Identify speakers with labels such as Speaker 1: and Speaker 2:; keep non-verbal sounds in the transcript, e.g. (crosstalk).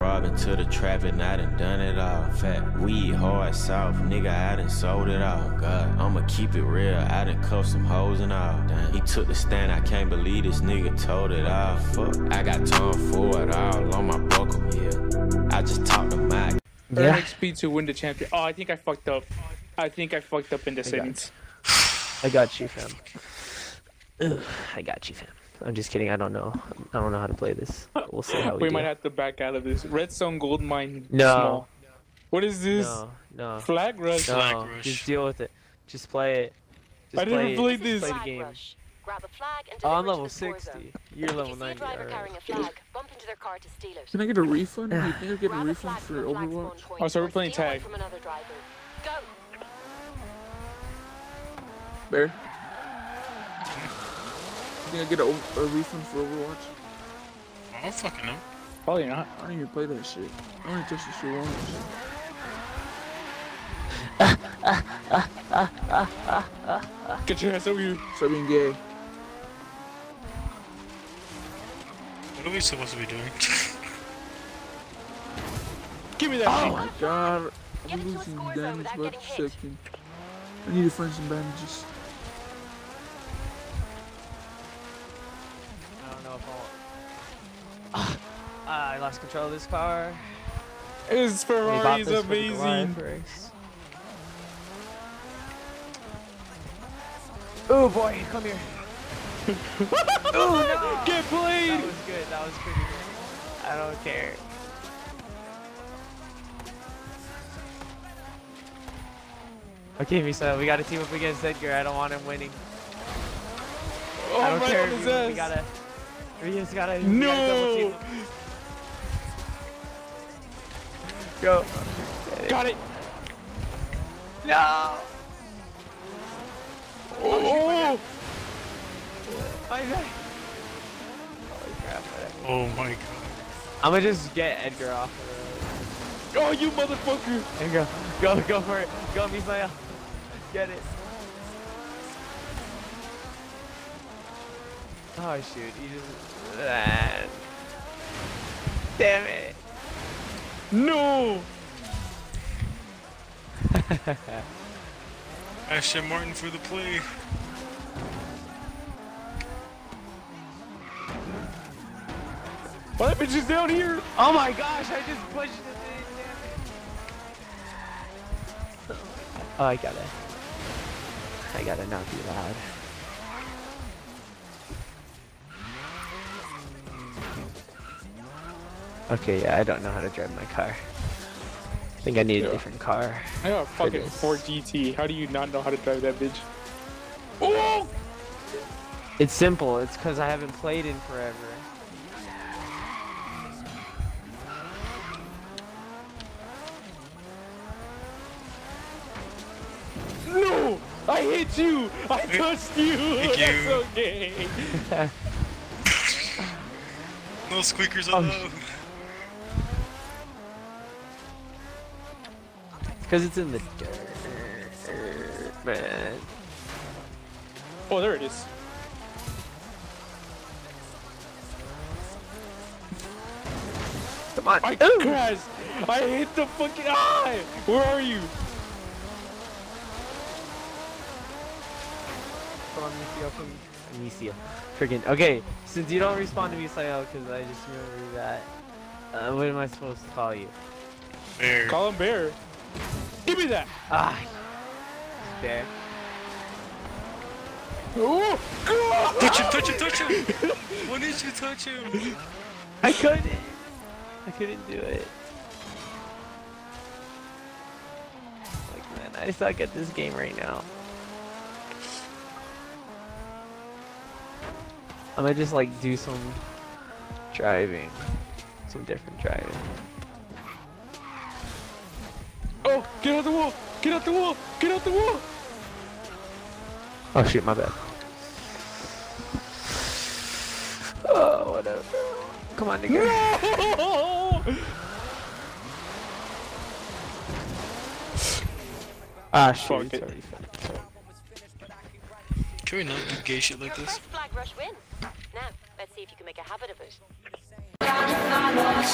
Speaker 1: Robbing to the trap and I done done it all. Fat weed, hard south, nigga, I done sold it all. God, I'ma keep it real, I done cuffed some hoes and all. Damn, he took the stand, I can't believe this nigga told it all. Fuck, I got time for it all on my buckle, yeah. I just talked to Mike.
Speaker 2: Earn
Speaker 3: Yeah,
Speaker 2: XP to win the champion. Oh, I think I fucked up. I think I fucked up in the
Speaker 3: got
Speaker 2: settings.
Speaker 3: I got you, fam. Ugh, (sighs) I got you, fam. I'm just kidding. I don't know. I don't know how to play this. We'll see how (laughs) we,
Speaker 2: We
Speaker 3: do.
Speaker 2: might have to back out of this. Redstone gold mine.
Speaker 3: No.
Speaker 2: Small. What is this?
Speaker 3: No, no,
Speaker 2: Flag rush.
Speaker 3: no.
Speaker 4: Flag rush.
Speaker 3: Just deal with it. Just play it. Just
Speaker 2: I never
Speaker 3: play it.
Speaker 2: played
Speaker 3: Just
Speaker 2: this.
Speaker 3: Play the game.
Speaker 5: Rush. Grab a flag and
Speaker 3: Oh, I'm level
Speaker 5: to the score
Speaker 3: 60.
Speaker 5: zone.
Speaker 3: You're level
Speaker 5: you
Speaker 3: 90.
Speaker 5: driver
Speaker 3: alright.
Speaker 5: carrying a flag, bump into their car to steal it.
Speaker 6: Can I get a refund? Do you think I get a
Speaker 5: Grab a
Speaker 6: refund
Speaker 5: flag
Speaker 6: for
Speaker 5: from a flag spawn
Speaker 6: Overwatch?
Speaker 2: Oh, so we're playing tag.
Speaker 5: From another driver. Go.
Speaker 6: Bear? You think I get a, a refund for Overwatch?
Speaker 4: I don't fucking know.
Speaker 2: Probably not.
Speaker 6: I don't even play that shit. I only touch the shit once.
Speaker 2: Get your ass over here.
Speaker 6: Stop being gay.
Speaker 4: What are we supposed to be doing? (laughs)
Speaker 2: Give me that
Speaker 6: Oh
Speaker 2: shit.
Speaker 6: my god.
Speaker 5: Get
Speaker 6: I'm
Speaker 5: into a
Speaker 6: losing damage
Speaker 5: without
Speaker 6: by the second. I need to find some bandages.
Speaker 3: Ah, I lost control of this car.
Speaker 2: This
Speaker 3: bought
Speaker 2: Ferrari is
Speaker 3: this for the
Speaker 2: amazing.
Speaker 3: Oh boy, come here. (laughs) oh no!
Speaker 2: Get played.
Speaker 3: That was good. That was pretty good. I don't care. Okay, Misa, we gotta team up against Edgar. I don't want him winning.
Speaker 2: Oh,
Speaker 3: I don't
Speaker 2: right
Speaker 3: care. We, we gotta. We just gotta. we gotta
Speaker 2: No.
Speaker 3: Go.
Speaker 2: Got it.
Speaker 3: No!
Speaker 2: Oh.
Speaker 3: My oh! bad. Holy crap.
Speaker 4: oh my god.
Speaker 3: I'm gonna just get Edgar off of
Speaker 2: Oh, you motherfucker.
Speaker 3: the And go. Go, go for it. Go, Misael. Get it. Oh, shoot. You just. Ah. Damn it.
Speaker 2: No. (laughs)
Speaker 4: Ashton Martin for the play.
Speaker 2: Why that bitch is down here?
Speaker 3: Oh my gosh, I just pushed it. Damn it. Oh, I gotta. I gotta not be loud. Okay, yeah, I don't know how to drive my car. I think I need
Speaker 2: Yeah.
Speaker 3: a different car.
Speaker 2: I got a fucking
Speaker 3: this.
Speaker 2: Ford GT. How do you not know how to drive that bitch? Oh!
Speaker 3: It's simple, it's because I haven't played in forever.
Speaker 2: No! I hit you! I (laughs) touched you!
Speaker 4: Thank (laughs)
Speaker 2: That's
Speaker 4: you.
Speaker 2: okay. (laughs)
Speaker 4: No squeakers
Speaker 3: Oh,
Speaker 4: allowed.
Speaker 3: It's because it's in the dirt, man.
Speaker 2: Oh, there it is.
Speaker 3: Come on.
Speaker 2: I
Speaker 3: Ooh.
Speaker 2: crashed! I hit the fucking eye! Where are you?
Speaker 3: Come on, Micio, come. Micio. Friggin'. Okay, since you don't respond to me, Sayo, because I just remember that. Uh, what am I supposed to call you?
Speaker 4: There.
Speaker 2: Call him Bear. Give me that!
Speaker 3: Ah. There.
Speaker 2: Oh!
Speaker 4: Touch him, touch him, touch him! Why didn't you touch him?
Speaker 3: I couldn't. I couldn't do it. Like, man, I suck at this game right now. I'm gonna just like do some driving, some different driving.
Speaker 2: Out the wall! Get out the wall! Get out the wall!
Speaker 3: Oh shit, my bad. Oh, whatever. Come on, nigga.
Speaker 2: No! (laughs)
Speaker 3: Ah, shit.
Speaker 2: Fuck it.
Speaker 4: Can we not do gay shit like this?
Speaker 5: first flag rush win. Now, let's see if you can make a habit of it.
Speaker 7: I want